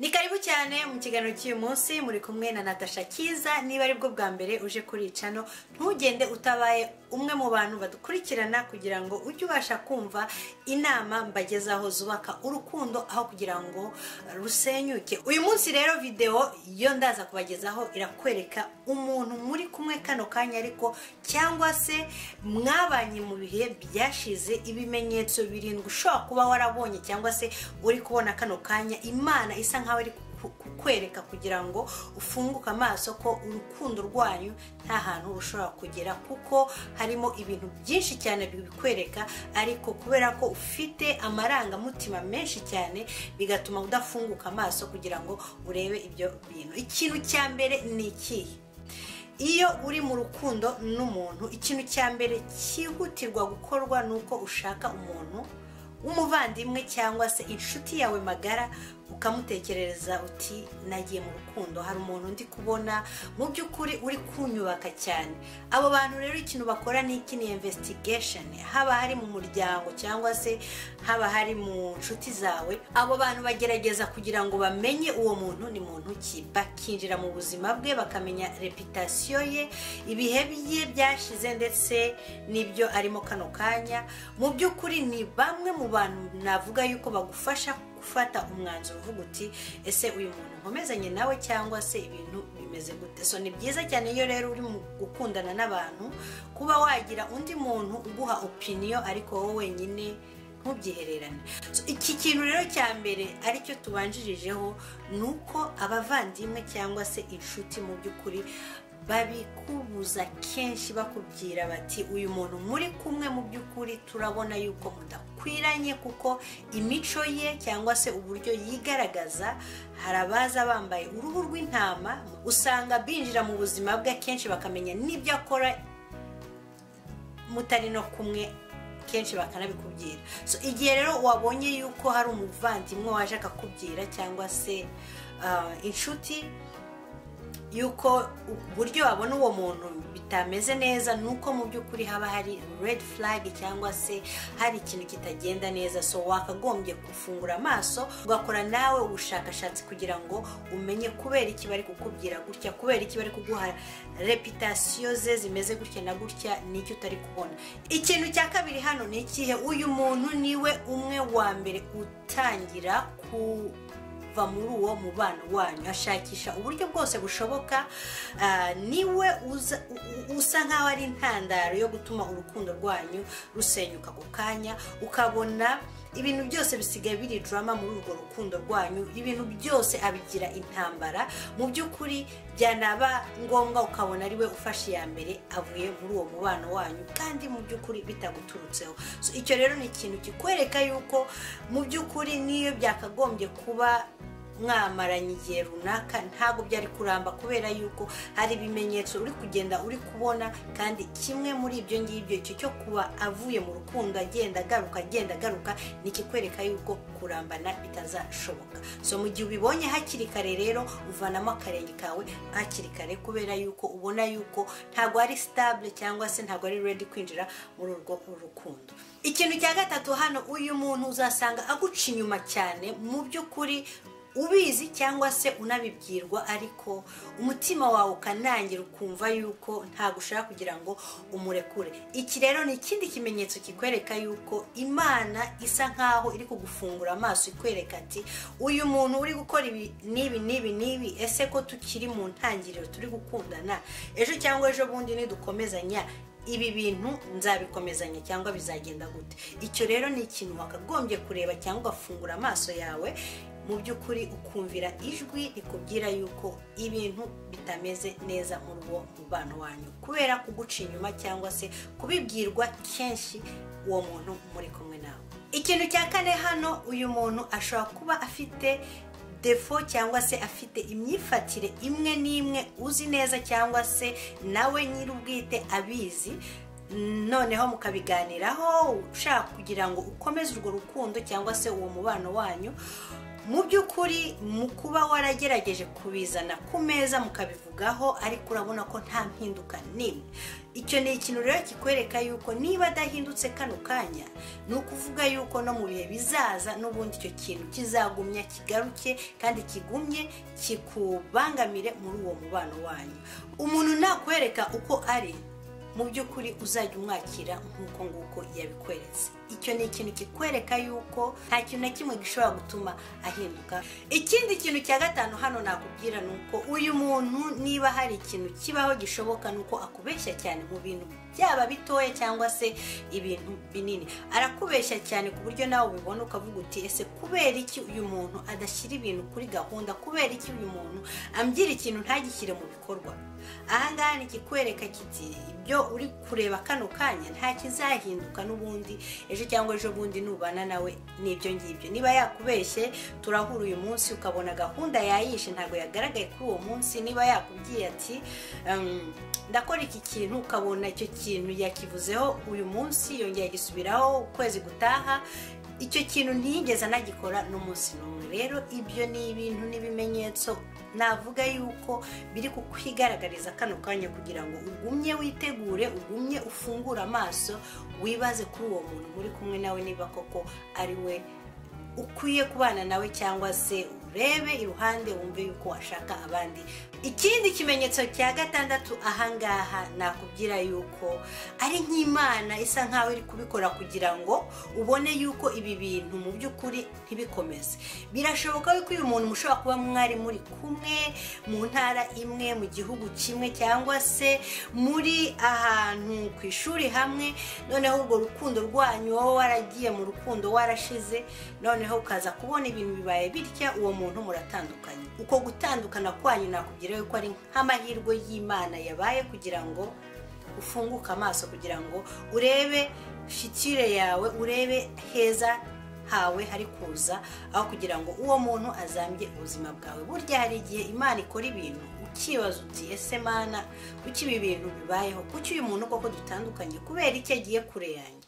ni karibu cyane mu kiganiro cy'uyu munsi muri kumwe na natasha kiza. Niba ari bwo bwa mbere uje kuri cano ntugende utabaye umwe mu bantu badukurikirana kugira ngo ujye ubasha kumva inama mbagezaho zubaka urukundo aho kugira ngo rusenyuke. Uyu munsi rero videwo yo ndaza kubagezaho irakwereka umuntu muri kumwe kano kanya ariko cyangwa se mwabanye mu bihe byashize ibimenyetso birindwi. Ushobora kuba warabonye cyangwa se uri kubona kano kanya imana isa nkaho iri kukwereka kugira ngo ufunguke amaso ko urukundo rwanyu nta hantu rushobora kugera kuko harimo ibintu byinshi cyane bikwereka ariko kubera ko ufite amarangamutima menshi cyane bigatuma udafunguka amaso kugira ngo urebe ibyo bintu. Ikintu cya mbere ni ikihe? Iyo uri mu rukundo n'umuntu ikintu cya mbere cyihutirwa gukorwa ni uko ushaka umuntu w'umuvandimwe cyangwa se inshuti yawe magara ukamutekerereza uti nagiye mu rukundo. Hari umuntu ndi kubona mu by'ukuri uri kunyubaka cyane. Abo bantu rero ikintu bakora ni iki? Ni investigation. Haba hari mu muryango cyangwa se haba hari mu nshuti zawe? Abo bantu bagerageza kugira ngo bamenye uwo muntu ni muntu ki? Bakinjira mu buzima bwe bakamenya reputasiyo ye ibihe bye byashize ndetse n'ibyo arimo kano kanya. Mu by'ukuri ni bamwe mu bantu navuga yuko bagufasha gufata umwanzuro uvuga uti ese uyu muntu nkomezanye nawe cyangwa se ibintu bimeze gute? So ni byiza cyane iyo rero uri mu gukundana n'abantu kuba wagira undi muntu uguha opiniyo ariko wowe wenyine ntubyihererane. Iki kintu rero cya mbere ari cyo tubanjirijeho ni uko abavandimwe cyangwa se inshuti mu by'ukuri babikubuza kenshi bakubwira bati uyu muntu muri kumwe mu by'ukuri turabona yuko mudakwiranye kuko imico ye cyangwa se uburyo yigaragaza hari abaza bambaye uruhu rw'intama usanga binjira mu buzima bwe kenshi bakamenya n'ibyo akora mutari no kumwe kenshi bakanabikubwira. So igihe rero wabonye yuko hari umuvandimwe waje akakubwira cyangwa se inshuti yuko uburyo wabona uwo muntu bitameze neza ni uko mu by'ukuri haba hari red flag cyangwa se hari ikintu kitagenda neza. So wakagombye gufungura amaso ugakora nawe ubushakashatsi kugira ngo umenye kubera iki bari kukubwira gutya kubera iki bari kuguha reputasiyo ze zimeze gutya na gutya ni cyo utari kubona. Ikintu cya kabiri hano ni ikihe? Uyu muntu ni we umwe wa mbere utangira ku va muri uwo mubano wanyu. Ashakisha uburyo bwose bushoboka ni we usa nk'aho ari intandaro yo gutuma urukundo rwanyu rusenyuka ako kanya ukabona ibintu byose bisigaye biri drama muri urwo rukundo rwanyu. Ibintu byose abigira intambara. Mu by'ukuri byanaba ngombwa ukabona ari we ufashe iya mbere avuye muri uwo mubano wanyu kandi mu by'ukuri bitaguturutseho. Icyo rero ni ikintu kikwereka yuko mu by'ukuri niyo byakagombye kuba mwamaranye igihe runaka ntabwo byari kuramba kubera yuko hari ibimenyetso uri kugenda uri kubona kandi kimwe muri ibyo ngibyo icyo cyo kuba avuye mu rukundo agenda agaruka agenda agaruka ni ikikwereka yuko kurambana bitazashoboka. So mu gihe ubibonye hakiri kare rero uvanamo akarenge kawe hakiri kare kubera yuko ubona yuko ntabwo ari sitabule cyangwa se ntabwo ari redi kwinjira muri urwo rukundo. Ikintu cya gatatu hano uyu muntu uzasanga aguca inyuma cyane mu by'ukuri ubizi cyangwa se unabibwirwa ariko umutima wawe ukanangira ukumva yuko ntabwo ushaka kugira ngo umurekure. Iki rero ni ikindi kimenyetso kikwereka yuko imana isa nkaho iri kugufungura amaso ikwereka ati uyu muntu uri gukora ibi n'ibi n'ibi n'ibi ese ko tukiri mu ntangiriro turi gukundana? Ejo cyangwa ejo bundi nidukomezanya. Ibi bintu nzabikomezanya cyangwa bizagenda gute? Icyo rero ni ikintu wakagombye kureba cyangwa ugafungura amaso yawe mu by'ukuri ukumvira ijwi rikubwira yuko ibintu bitameze neza muri uwo mubano wanyu. Kubera kuguca inyuma cyangwa se kubibwirwa kenshi uwo muntu muri kumwe nawe. Ikintu cya kane hano uyu muntu ashobora kuba afite defo cyangwa se afite imyifatire imwe n'imwe uzi neza cyangwa se nawe nyir'ubwite abizi. Noneho mukabiganiraho ushaka kugira ngo ukomeze urwo rukundo cyangwa se uwo mubano wanyu mu by'ukuri mu kuba waragerageje kubizana ku meza mukabivugaho ariko urabona ko nta mpinduka n'imwe. Icyo ni ikintu rero kikwereka yuko niba adahindutse kano kanya ni ukuvuga yuko no mu bihe bizaza n'ubundi icyo kintu kizagumya kigaruke kandi kigumye kikubangamire muri uwo mubano wanyu. Umuntu nakwereka uko ari mu by'ukuri uzajya umwakira nk'uko nguko yabikweretse. Icyo ni ikintu kikwereka yuko nta kintu na kimwe gishobora gutuma ahinduka. Ikindi kintu cya gatanu hano nakubwira ni uko uyu muntu niba hari ikintu kibaho gishoboka ni uko akubeshya cyane mu bintu byaba bitoya cyangwa se ibintu binini. Arakubeshya cyane ku buryo nawe ubibona ukavuga uti ese kubera iki uyu muntu adashyira ibintu kuri gahunda? Kubera iki uyu muntu ambwira ikintu ntagishyire mu bikorwa? Ahangaha ni ikikwereka kiti ibyo uri kureba kano kanya nta kizahinduka n'ubundi ejo cyangwa ejo bundi nubana nawe n'ibyo ngibyo. Niba yakubeshye turahura uyu munsi ukabona gahunda yayishe ntabwo yagaragaye kuri uwo munsi. Niba yakubwiye ati ndakora iki kintu ukabona icyo kintu yakivuzeho uyu munsi yongera agisubiraho ukwezi gutaha icyo kintu ntiyigeze anagikora n'umunsi n'umwe. Rero ibyo ni ibintu n'ibimenyetso navuga yuko biri kukwigaragariza kano kanya kugira ngo ugumye witegure ugumye ufungure amaso wibaze kuri uwo muntu. Muri kumwe nawe niba koko ari we ukwiye kubana nawe cyangwa se urebe iruhande wumve yuko washaka abandi. Ikindi kimenyetso cya gatandatu ahangaha nakubwira yuko ari nk'imana isa nkaho iri kubikora kugira ngo ubone yuko ibi bintu mu by'ukuri ntibikomeze. Birashoboka yuko uyu muntu mushobora kuba mwari muri kumwe mu ntara imwe mu gihugu kimwe cyangwa se muri ahantu ku ishuri hamwe. Noneho urwo rukundo rwanyu wowe waragiye mu rukundo warashize noneho ukaza kubona ibintu bibaye bitya uwo muntu muratandukanye. Uko gutandukana kwanyu nakubwira yuko ari nk'amahirwe y'imana yabaye kugira ngo ufunguke amaso kugira ngo urebe fitire yawe urebe heza hawe hari kuza aho kugira ngo uwo muntu azambye ubuzima bwawe. Burya hari igihe imana ikora ibintu ukibaza uti ese mana kuki ibi bintu bibayeho? Kuki uyu muntu koko dutandukanye? Kubera icyo agiye kure yanjye.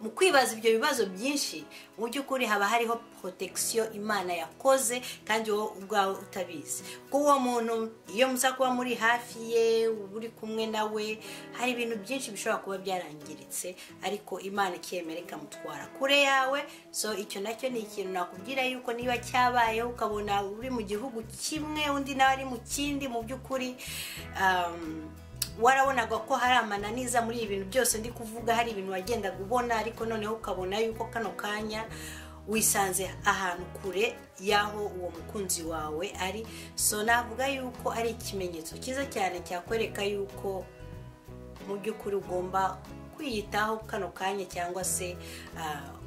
Mu kwibaza ibyo bibazo byinshi mu by'ukuri haba hariho protection imana yakoze kandi wowe ubwawe utabizi. Kuko uwo muntu iyo muza kuba muri hafi ye uri kumwe nawe hari ibintu byinshi bishobora kuba byarangiritse ariko imana ikemera ikamutwara kure yawe. So icyo na cyo ni ikintu nakubwira yuko niba cyabayeho ukabona uri mu gihugu kimwe undi nawe ari mu kindi mu by'ukuri warabonaga ko hari amananiza muri ibi bintu byose ndi kuvuga hari ibintu wagendaga ubona ariko noneho ukabona yuko kano kanya wisanze ahantu kure y'aho uwo mukunzi wawe ari. So navuga yuko ari ikimenyetso cyiza cyane cyakwereka yuko mu by'ukuri ugomba kwiyitaho kano kanya cyangwa se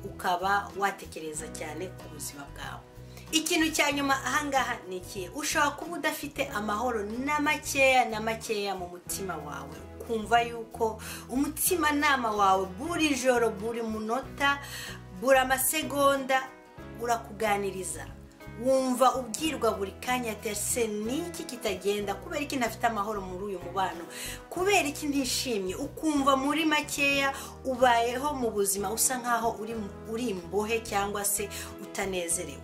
ukaba watekereza cyane ku buzima bwawe. Ikintu cya nyuma ahangaha ni iki ushobora kuba udafite amahoro na makeya na makeya mu mutima wawe. Ukumva yuko umutimanama wawe buri joro buri munota buri amasegonda urakuganiriza. Wumva ubwirwa buri kanya ese niki kitagenda? Kubera iki ntafite amahoro muri uyu mubano? Kubera iki ntishimye? Ukumva muri makeya ubayeho mu buzima usa nkaho uri imbohe cyangwa se utanezerewe.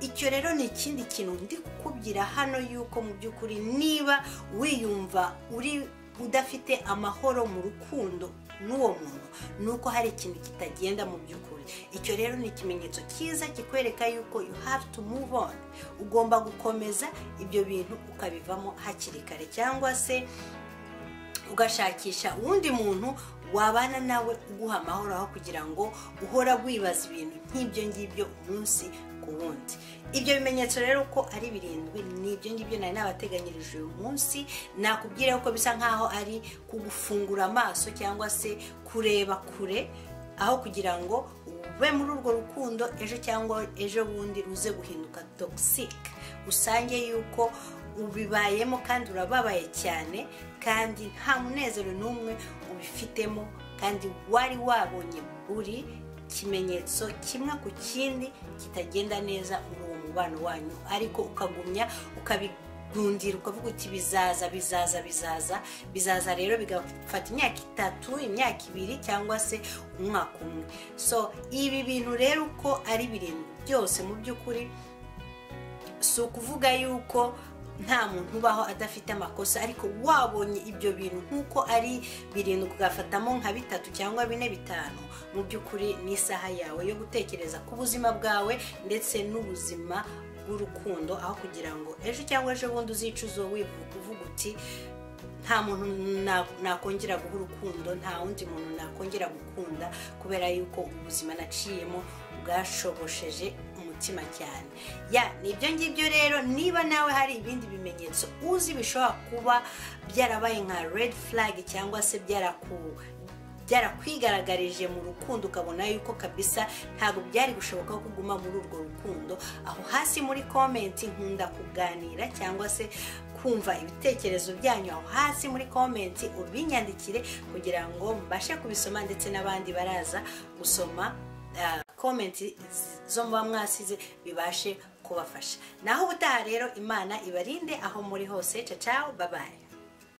Icyo rero ni ikindi kintu ndi kukubwira hano yuko mu by'ukuri niba wiyumva uri udafite amahoro mu rukundo n'uwo muntu ni uko hari ikintu kitagenda mu by'ukuri. Icyo rero ni ikimenyetso cyiza kikwereka yuko you have to move on. Ugomba gukomeza ibyo bintu ukabivamo hakiri kare cyangwa se ugashakisha uwundi muntu wabana nawe uguha amahoro aho kugira ngo uhora wibaza ibintu nk'ibyo ngibyo umunsi ku wundi ibyo bimenyetso rero uko ari birindwi ni ibyo ngibyo nari nabateganyirije uyu munsi. Nakubwira ko bisa nkaho ari kugufungura amaso cyangwa se kureba kure aho kugira ngo ube muri urwo rukundo ejo cyangwa ejo bundi ruze guhinduka togisike usange yuko ubibayemo kandi urababaye cyane kandi nta munezero n'umwe ubifitemo kandi wari wabonye buri kimenyetso kimwe ku kindi kitagenda neza uwo mubano wanyu. Ariko ukagumya ukabigundira ukavuga uti bizaza bizaza bizaza bizaza rero bigafata imyaka itatu imyaka ibiri cyangwa se umwaka umwe. So ibi bintu rero uko ari birindwi byose mu by'ukuri si ukuvuga yuko nta muntu ubaho adafite amakosa ariko wabonye ibyo bintu nk'uko ari birindwi ugafatamo nka bitatu cyangwa bine bitanu. Mu by'ukuri ni isaha yawe yo gutekereza ku buzima bwawe ndetse n'ubuzima bw'urukundo aho kugira ngo ejo cyangwa ejo bundi wivuga uvuga uti nta muntu nakongera guha urukundo nta wundi muntu nakongera gukunda kubera yuko ubuzima naciyemo bwashobosheje umutima cyane. Ya ni ibyo ngibyo rero niba nawe hari ibindi bimenyetso uzi bishobora kuba byarabaye nka red flag cyangwa se byaraku byarakwigaragaje mu rukundo ukabona yuko kabisa ntabwo byari gushoboka ko uguma muri urwo rukundo. Aho hasi muri komenti nkunda kuganira cyangwa se kumva ibitekerezo byanyu. Aho hasi muri komenti ubinyandikire kugira ngo mbashe kubisoma ndetse n'abandi baraza gusoma komenti zo muba mwasize bibashe kubafasha. Naho ubutaha rero imana ibarinde aho muri hose. Cacaho babaye